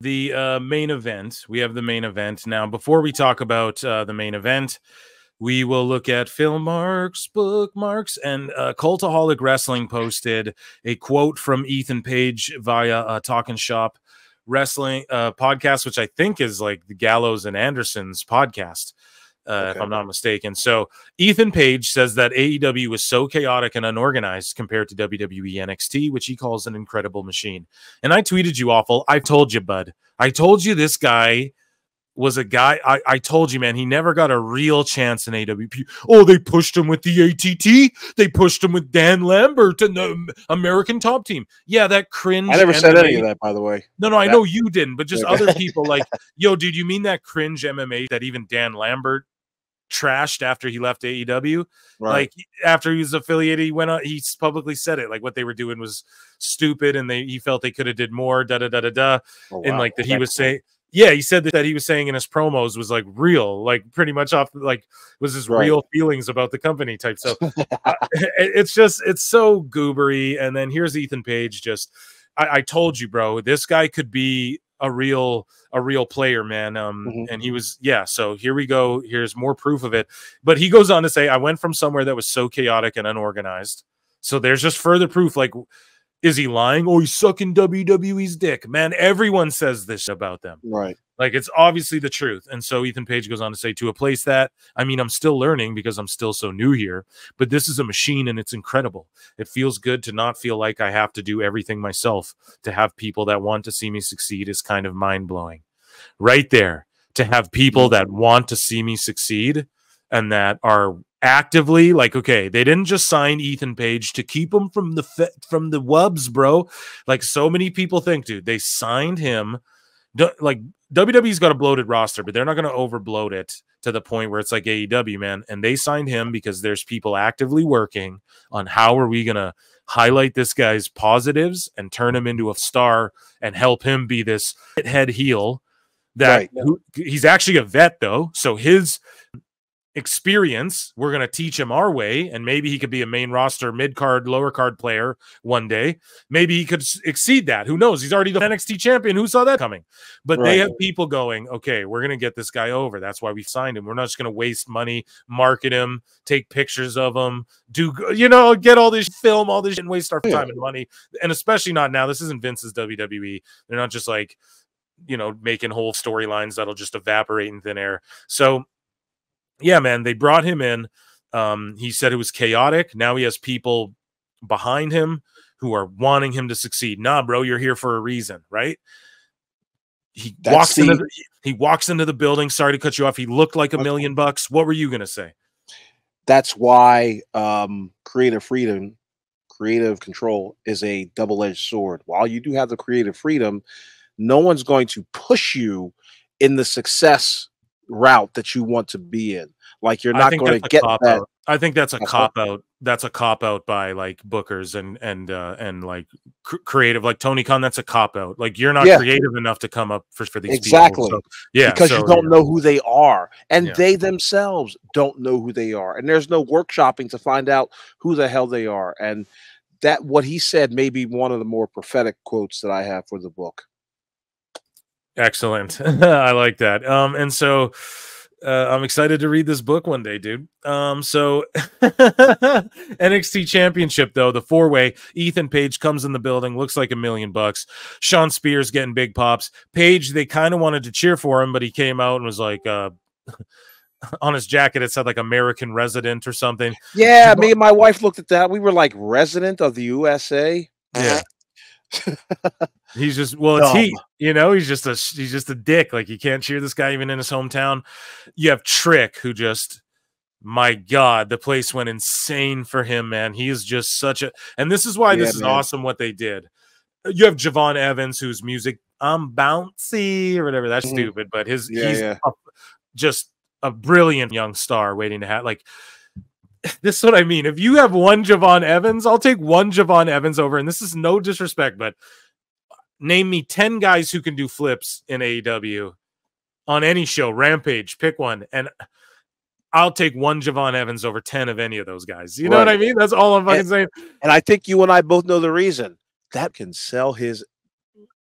the uh, main event. We have the main event now. Before we talk about uh, the main event, we will look at film marks, bookmarks, and uh, Cultaholic Wrestling posted a quote from Ethan Page via uh, Talking Shop Wrestling uh, podcast, which I think is like the Gallows and Anderson's podcast. Uh, okay. if I'm not mistaken. So Ethan Page says that AEW was so chaotic and unorganized compared to WWE NXT, which he calls an incredible machine. And I tweeted you awful. I told you, bud. I told you this guy was a guy I, I told you, man, he never got a real chance in AEW. Oh, they pushed him with the ATT. They pushed him with Dan Lambert and the American Top Team. Yeah, that cringe. I never MMA. said any of that, by the way. No, no, I know you didn't, but just other people like, yo, dude, you mean that cringe MMA that even Dan Lambert trashed after he left AEW. Right. Like after he was affiliated, he went on. He publicly said it. Like what they were doing was stupid, and they he felt they could have did more. Da da da da da. Oh, wow. And like that, he was saying. Yeah, he said that, that he was saying in his promos was like real, like pretty much off, like was his right. real feelings about the company type. So uh, it's just it's so goobery. And then here's Ethan Page. Just I, I told you, bro, this guy could be a real a real player man um mm-hmm. and he was yeah so here we go here's more proof of it but he goes on to say i went from somewhere that was so chaotic and unorganized so there's just further proof like is he lying oh he's sucking wwe's dick man everyone says this about them right like it's obviously the truth. And so Ethan Page goes on to say to a place that I mean, I'm still learning because I'm still so new here, but this is a machine and it's incredible. It feels good to not feel like I have to do everything myself. To have people that want to see me succeed is kind of mind blowing. Right there, to have people mm-hmm. that want to see me succeed and that are actively like okay they didn't just sign ethan page to keep him from the from the wubs bro like so many people think dude they signed him like WWE's got a bloated roster, but they're not going to overbloat it to the point where it's like AEW, man. And they signed him because there's people actively working on how are we going to highlight this guy's positives and turn him into a star and help him be this head heel that right. who, he's actually a vet though. So his experience. We're going to teach him our way, and maybe he could be a main roster, mid card, lower card player one day. Maybe he could exceed that. Who knows? He's already the NXT champion. Who saw that coming? But right. they have people going, okay, we're going to get this guy over. That's why we signed him. We're not just going to waste money, market him, take pictures of him, do, you know, get all this film, all this and waste our yeah. time and money. And especially not now. This isn't Vince's WWE. They're not just like, you know, making whole storylines that'll just evaporate in thin air. So, yeah, man, they brought him in. Um, he said it was chaotic. Now he has people behind him who are wanting him to succeed. Nah, bro, you're here for a reason, right? He That's walks the, into the, he walks into the building. Sorry to cut you off. He looked like a million bucks. What were you gonna say? That's why um, creative freedom, creative control is a double-edged sword. While you do have the creative freedom, no one's going to push you in the success route that you want to be in. Like you're not going to get that. Out. I think that's a cop out. That's a cop out by like bookers and and uh and like cr- creative like Tony Khan. That's a cop out. Like you're not yeah. creative enough to come up for for these exactly. So, yeah, because so, you don't yeah. know who they are, and yeah. they themselves don't know who they are, and there's no workshopping to find out who the hell they are. And that what he said may be one of the more prophetic quotes that I have for the book. Excellent. I like that. Um, and so uh, I'm excited to read this book one day, dude. Um, so NXT Championship, though, the four way, Ethan Page comes in the building, looks like a million bucks. Shawn Spears getting big pops. Page, they kind of wanted to cheer for him, but he came out and was like, uh, on his jacket, it said like American resident or something. Yeah, me and my wife looked at that. We were like, resident of the USA. Yeah. He's just well, it's he. You know, he's just a he's just a dick. Like you can't cheer this guy even in his hometown. You have Trick, who just my God, the place went insane for him, man. He is just such a and this is why yeah, this is man. awesome what they did. You have Je'Von Evans, whose music I'm bouncy or whatever. That's mm. stupid, but his yeah, he's yeah. A, just a brilliant young star waiting to have like this is what I mean. If you have one Je'Von Evans, I'll take one Je'Von Evans over. And this is no disrespect, but name me 10 guys who can do flips in AEW on any show, Rampage, pick one. And I'll take one Je'Von Evans over 10 of any of those guys. You know right. what I mean? That's all I'm fucking and, saying. And I think you and I both know the reason that can sell his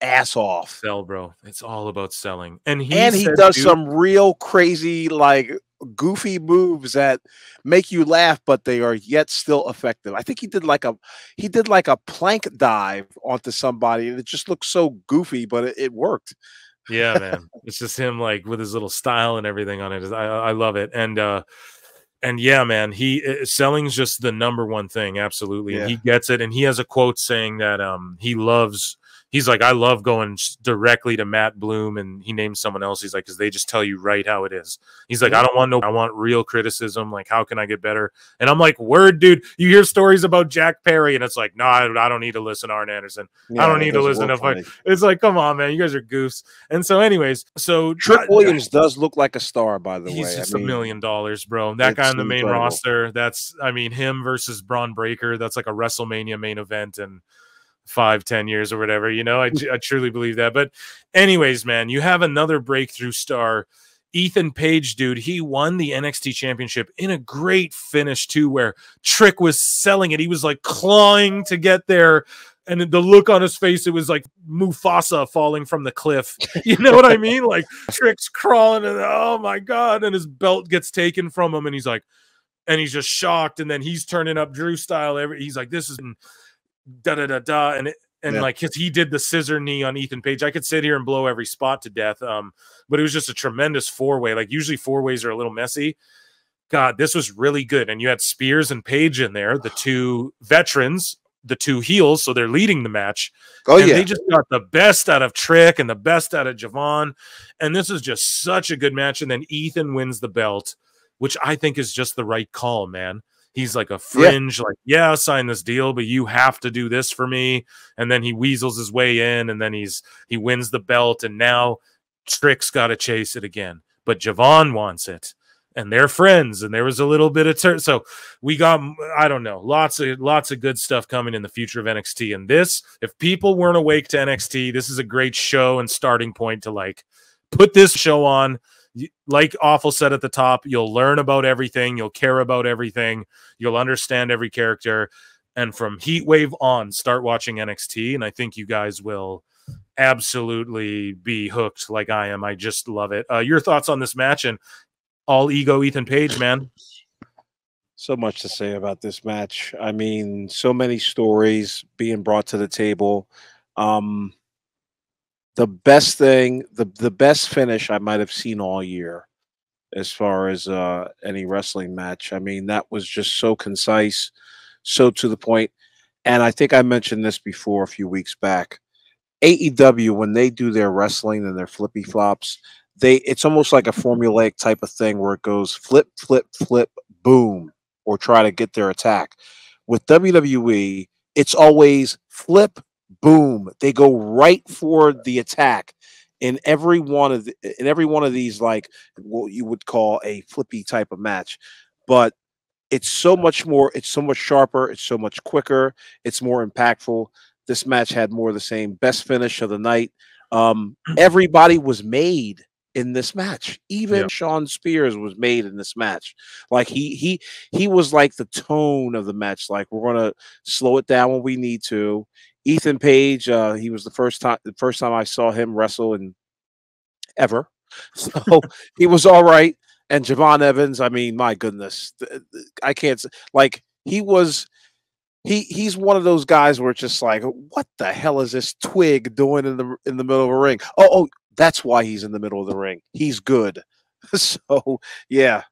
ass off. Sell, bro. It's all about selling. And he and he said, does dude- some real crazy, like goofy moves that make you laugh, but they are yet still effective. I think he did like a he did like a plank dive onto somebody, and it just looked so goofy, but it, it worked. yeah man it's just him like with his little style and everything on it i, I love it and uh and yeah man he selling's just the number one thing absolutely and he gets it and he has a quote saying that um he loves he's like i love going directly to matt bloom and he names someone else. He's like because they just tell you right how it is he's like i don't want no i want real criticism like how can i get better? And i'm like word dude you hear stories about jack perry? And it's like no I, I don't need to listen to arn anderson I don't need to listen to it's like come on man you guys are goofs. And so anyways so Trick Williams does look like a star, by the He's way. just I mean, a million dollars, bro. That guy on the main incredible. roster, that's I mean, him versus Bron Breakker, that's like a WrestleMania main event in five, ten years or whatever. You know, I. I truly believe that. But, anyways, man, you have another breakthrough star. Ethan Page, dude, he won the NXT championship in a great finish, too, where Trick was selling it. He was like clawing to get there. And the look on his face, it was like Mufasa falling from the cliff. You know what I mean? Like Trick's crawling, and oh my god! And his belt gets taken from him, and he's like, and he's just shocked. And then he's turning up Drew style. Every he's like, this is da da da da, and it, and Yeah. like his, he did the scissor knee on Ethan Page. I could sit here and blow every spot to death. Um, but it was just a tremendous four way. Like usually four ways are a little messy. God, this was really good. And you had Spears and Page in there, the two veterans, the two heels, so they're leading the match. Oh and yeah, they just got the best out of Trick and the best out of Je'Von. And this is just such a good match. And then Ethan wins the belt, which I think is just the right call, man. He's like a fringe, like, yeah, I'll sign this deal, but you have to do this for me. And then he weasels his way in, and then he's he wins the belt, and now Trick's got to chase it again. But Je'Von wants it, and they're friends, and there was a little bit of tur- so we got I don't know, lots of lots of good stuff coming in the future of NXT. And this, if people weren't awake to NXT, this is a great show and starting point to like put this show on. Like Awful said at the top, you'll learn about everything, you'll care about everything, you'll understand every character. And from Heat Wave on, start watching NXT. And I think you guys will absolutely be hooked like I am. I just love it. Uh, your thoughts on this match and all ego Ethan Page, man. so much to say about this match. I mean, so many stories being brought to the table. Um, the best thing, the the best finish I might have seen all year, as far as uh, any wrestling match. I mean, that was just so concise, so to the point. And I think I mentioned this before a few weeks back. AEW when they do their wrestling and their flippy flops, they it's almost like a formulaic type of thing where it goes flip, flip, flip, boom, or try to get their attack. With WWE, it's always flip, boom. They go right for the attack in every one of the, in every one of these like what you would call a flippy type of match. But it's so much more, it's so much sharper, it's so much quicker, it's more impactful. This match had more of the same best finish of the night. Um, everybody was made in this match. Even Yeah. Shawn Spears was made in this match. Like he he he was like the tone of the match. Like we're gonna slow it down when we need to. Ethan Page, uh, he was the first time the first time I saw him wrestle in ever. So he was all right. And Je'Von Evans, I mean, my goodness, I can't like he was. He he's one of those guys where it's just like, what the hell is this twig doing in the in the middle of a ring? Oh, oh, that's why he's in the middle of the ring. He's good. so yeah,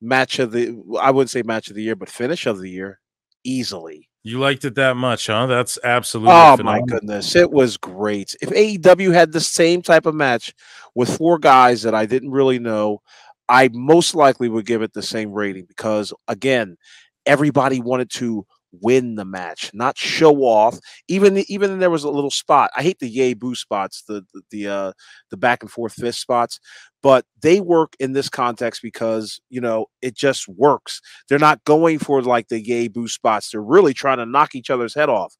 match of the I wouldn't say match of the year, but finish of the year easily. You liked it that much, huh? That's absolutely Oh my goodness, it was great. If AEW had the same type of match with four guys that I didn't really know, I most likely would give it the same rating because again, everybody wanted to win the match, not show off. Even even there was a little spot. I hate the yay boo spots, the the the, uh, the back and forth fist spots, but they work in this context because you know it just works. They're not going for like the yay boo spots. They're really trying to knock each other's head off.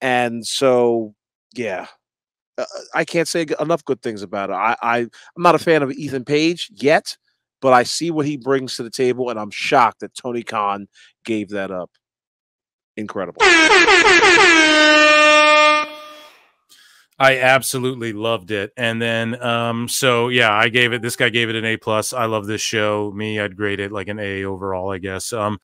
And so, yeah, uh, I can't say enough good things about it. I, I I'm not a fan of Ethan Page yet, but I see what he brings to the table, and I'm shocked that Tony Khan gave that up. Incredible. I absolutely loved it. And then um so yeah, I gave it this guy gave it an A plus. I love this show. Me, I'd grade it like an A overall, I guess. Um